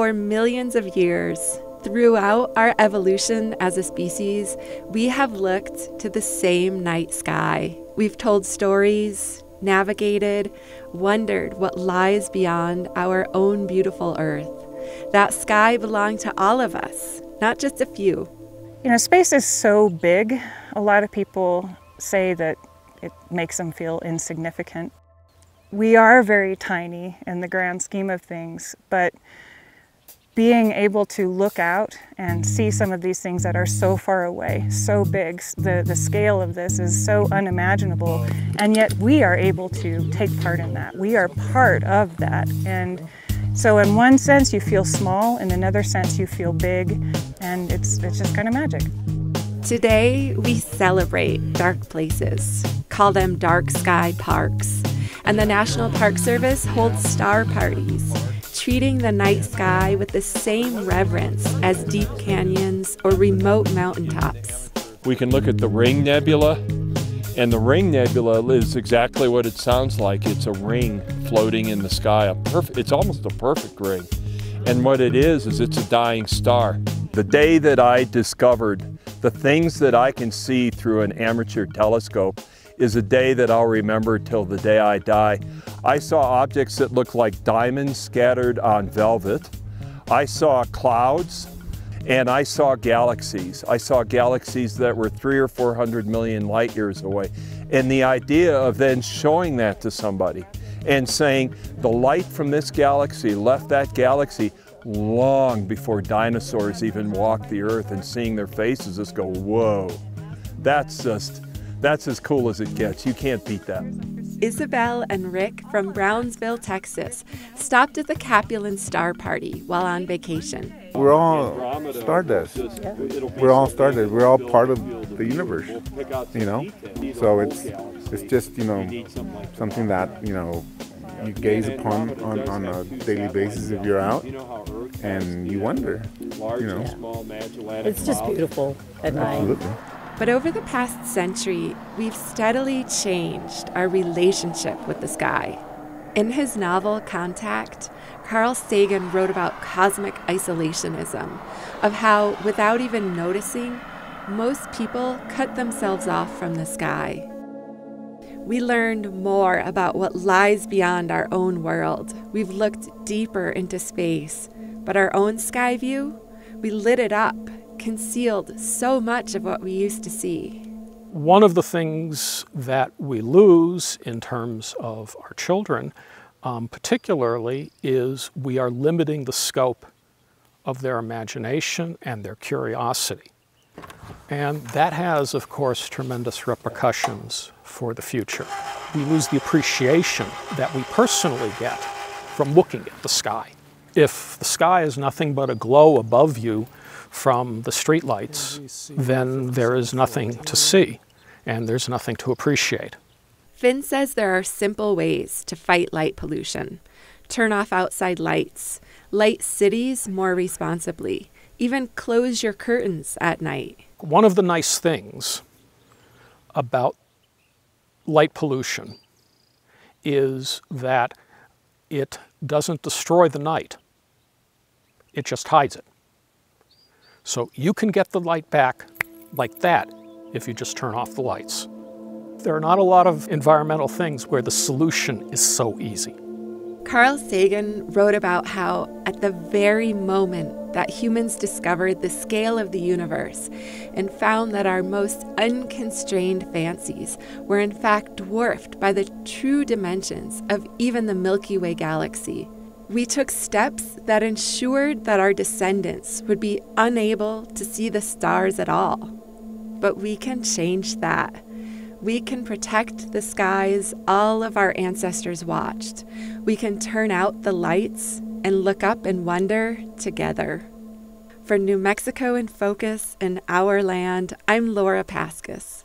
For millions of years, throughout our evolution as a species, we have looked to the same night sky. We've told stories, navigated, wondered what lies beyond our own beautiful earth. That sky belonged to all of us, not just a few. You know, space is so big, a lot of people say that it makes them feel insignificant. We are very tiny in the grand scheme of things, but being able to look out and see some of these things that are so far away, so big, the, the scale of this is so unimaginable, and yet we are able to take part in that. We are part of that. And so in one sense you feel small, in another sense you feel big, and it's, it's just kind of magic. Today, we celebrate dark places, call them dark sky parks, and the National Park Service holds star parties treating the night sky with the same reverence as deep canyons or remote mountaintops. We can look at the Ring Nebula, and the Ring Nebula is exactly what it sounds like. It's a ring floating in the sky. A perf- it's almost a perfect ring. And what it is, is it's a dying star. The day that I discovered the things that I can see through an amateur telescope is a day that I'll remember till the day I die. I saw objects that looked like diamonds scattered on velvet. I saw clouds and I saw galaxies. I saw galaxies that were three or 400 million light years away. And the idea of then showing that to somebody and saying the light from this galaxy left that galaxy long before dinosaurs even walked the earth and seeing their faces just go, whoa, that's just, that's as cool as it gets. You can't beat that. Isabel and Rick from Brownsville, Texas, stopped at the Capulin Star Party while on vacation. We're all stardust. We're all stardust. We're all part of the universe, you know? So it's, it's just, you know, something that, you know, you gaze upon on, on a daily basis if you're out and you wonder, you know. It's just beautiful at night. Absolutely. But over the past century, we've steadily changed our relationship with the sky. In his novel Contact, Carl Sagan wrote about cosmic isolationism, of how, without even noticing, most people cut themselves off from the sky. We learned more about what lies beyond our own world. We've looked deeper into space, but our own sky view, we lit it up concealed so much of what we used to see. One of the things that we lose in terms of our children, um, particularly, is we are limiting the scope of their imagination and their curiosity. And that has, of course, tremendous repercussions for the future. We lose the appreciation that we personally get from looking at the sky. If the sky is nothing but a glow above you, from the streetlights, then there is nothing to see and there's nothing to appreciate. Finn says there are simple ways to fight light pollution. Turn off outside lights, light cities more responsibly, even close your curtains at night. One of the nice things about light pollution is that it doesn't destroy the night, it just hides it. So you can get the light back like that if you just turn off the lights. There are not a lot of environmental things where the solution is so easy. Carl Sagan wrote about how, at the very moment that humans discovered the scale of the universe and found that our most unconstrained fancies were in fact dwarfed by the true dimensions of even the Milky Way galaxy, we took steps that ensured that our descendants would be unable to see the stars at all. But we can change that. We can protect the skies all of our ancestors watched. We can turn out the lights and look up and wonder together. For New Mexico in Focus and Our Land, I'm Laura Paskus.